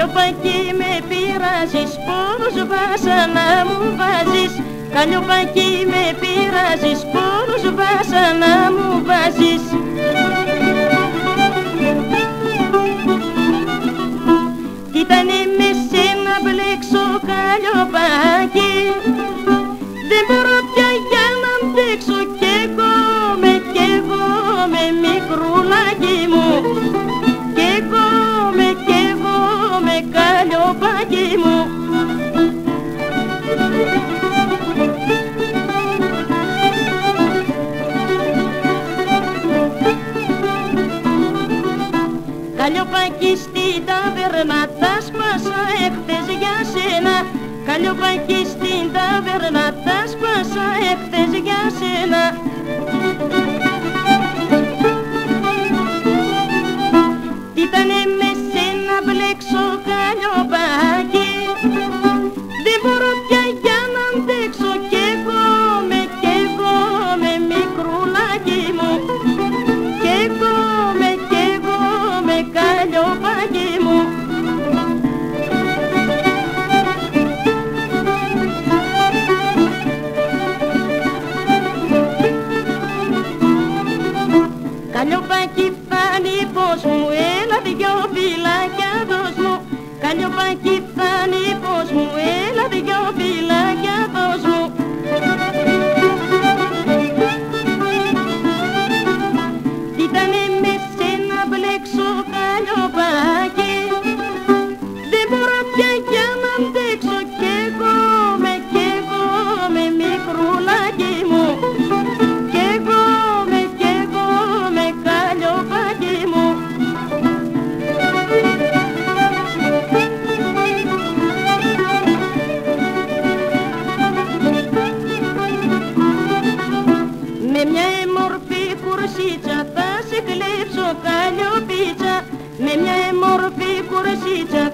Καλλιοπακί με πειράζεις πως βάσανα μου βάζεις. Καλλιοπακί με πειράζεις πως βάσανα μου βάζεις. Τι ήταν με Καλλιοπακί μου. Καλλιοπακί στην ταβέρνα τα σπάσα εχθές για σένα. Καλλιοπακί στην ταβέρνα τα σπάσα εχθές για σένα τη φιλή σου καλιοπίτσα με μια μορφή κουρασίτσα